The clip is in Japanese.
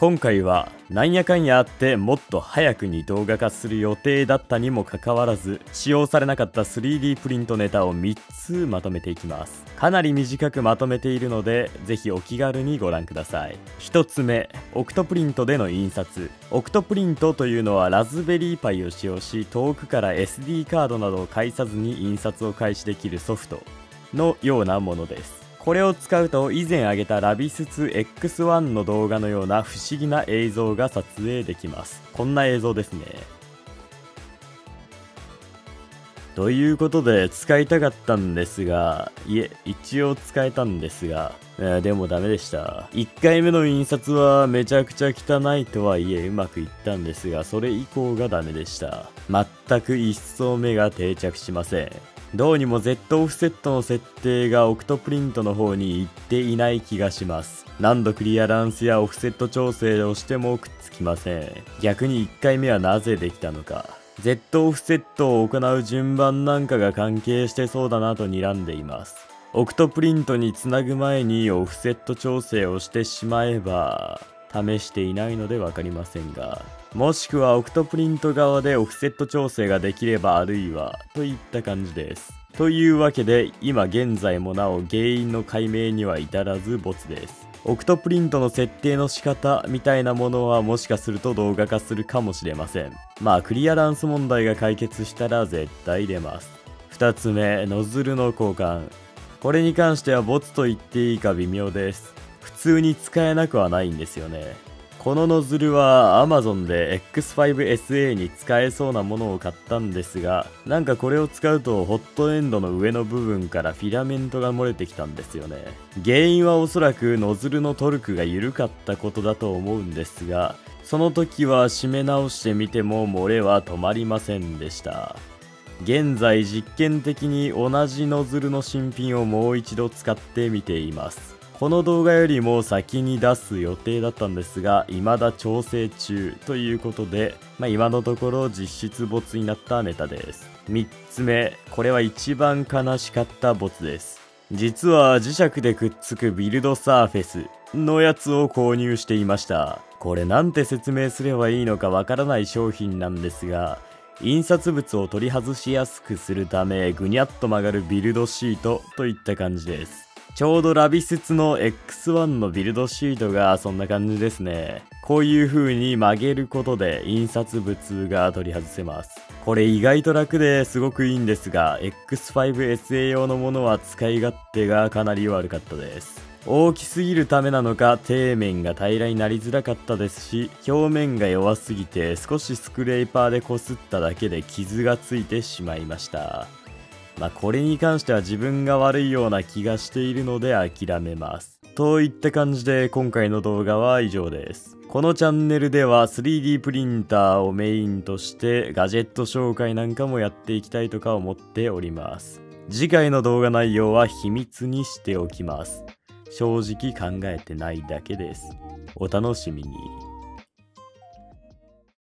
今回はなんやかんやあってもっと早くに動画化する予定だったにもかかわらず使用されなかった 3D プリントネタを3つまとめていきます。かなり短くまとめているのでぜひお気軽にご覧ください。1つ目オクトプリントでの印刷。オクトプリントというのはラズベリーパイを使用し遠くから SD カードなどを介さずに印刷を開始できるソフトのようなものです。これを使うと以前挙げたラビスツ X1 の動画のような不思議な映像が撮影できます。こんな映像ですね。ということで使いたかったんですがいえ一応使えたんですがでもダメでした。1回目の印刷はめちゃくちゃ汚いとはいえうまくいったんですがそれ以降がダメでした。全く一層目が定着しません。どうにも Z オフセットの設定がオクトプリントの方に行っていない気がします。何度クリアランスやオフセット調整をしてもくっつきません。逆に1回目はなぜできたのか。Z オフセットを行う順番なんかが関係してそうだなと睨んでいます。オクトプリントにつなぐ前にオフセット調整をしてしまえば試していないので分かりませんがもしくはオクトプリント側でオフセット調整ができればあるいはといった感じです。というわけで今現在もなお原因の解明には至らずボツです。オクトプリントの設定の仕方みたいなものはもしかすると動画化するかもしれません。まあクリアランス問題が解決したら絶対出ます。2つ目ノズルの交換。これに関してはボツと言っていいか微妙です。普通に使えなくはないんですよね。このノズルは Amazon で X5SA に使えそうなものを買ったんですがなんかこれを使うとホットエンドの上の部分からフィラメントが漏れてきたんですよね。原因はおそらくノズルのトルクが緩かったことだと思うんですがその時は締め直してみても漏れは止まりませんでした。現在実験的に同じノズルの新品をもう一度使ってみています。この動画よりも先に出す予定だったんですが未だ調整中ということで、まあ、今のところ実質ボツになったネタです。3つ目これは一番悲しかったボツです。実は磁石でくっつくビルドサーフェスのやつを購入していました。これなんて説明すればいいのかわからない商品なんですが印刷物を取り外しやすくするためぐにゃっと曲がるビルドシートといった感じです。ちょうどラビスツの X1 のビルドシートがそんな感じですね。こういう風に曲げることで印刷物が取り外せます。これ意外と楽ですごくいいんですが、X5SA 用のものは使い勝手がかなり悪かったです。大きすぎるためなのか底面が平らになりづらかったですし表面が弱すぎて少しスクレーパーでこすっただけで傷がついてしまいましたまあ、これに関しては自分が悪いような気がしているので諦めます。といった感じで今回の動画は以上です。このチャンネルでは 3D プリンターをメインとしてガジェット紹介なんかもやっていきたいとか思っております。次回の動画内容は秘密にしておきます。正直考えてないだけです。お楽しみに。